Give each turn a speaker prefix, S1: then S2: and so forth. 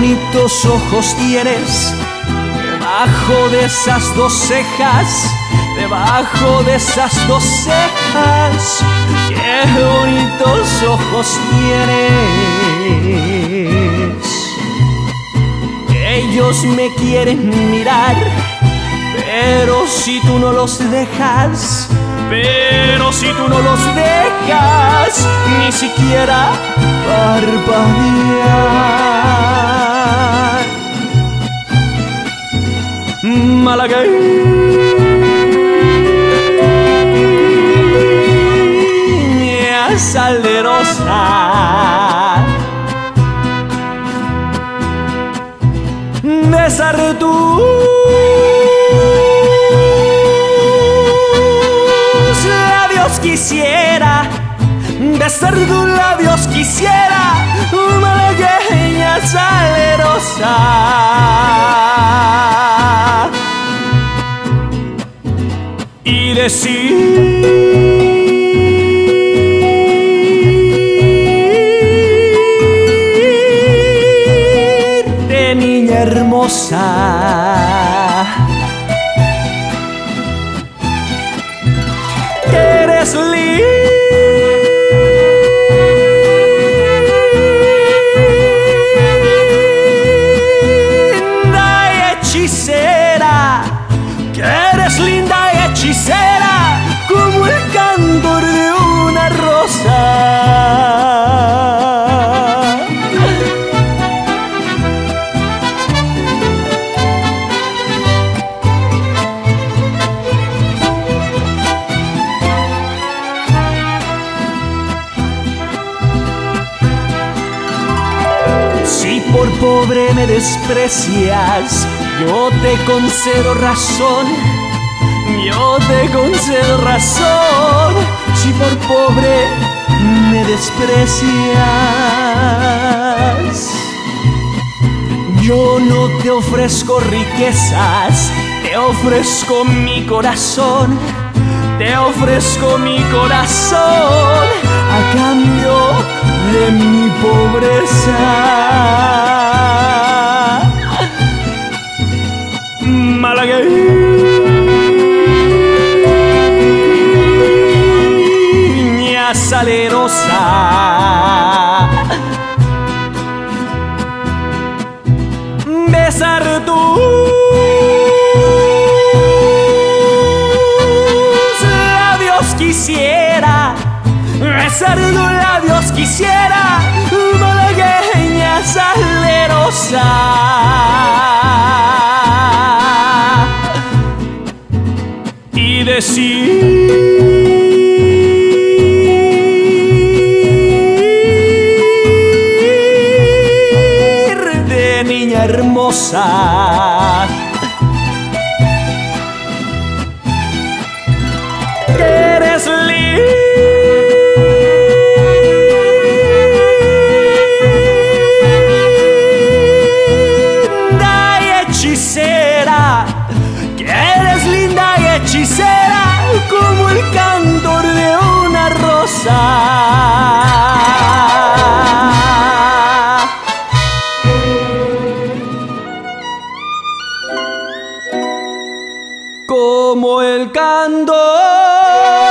S1: Bonitos ojos tienes debajo de esas dos cejas, debajo de esas dos cejas. Qué bonitos ojos tienes. Ellos me quieren mirar, pero si tú no los dejas, pero si tú no los dejas, ni siquiera parpadear. Malagueña salerosa. Besar tus labios quisiera, besar tus labios quisiera, malagueña salerosa. Niña hermosa. eres linda pobre me desprecias, yo te concedo razón. Yo te concedo razón. Si por pobre me desprecias, yo no te ofrezco riquezas, te ofrezco mi corazón. Te ofrezco mi corazón a cambio de mi pobreza. Besar tus quisiera, besar tus labios quisiera, malagueña salerosa. Y decir hermosa como el candor.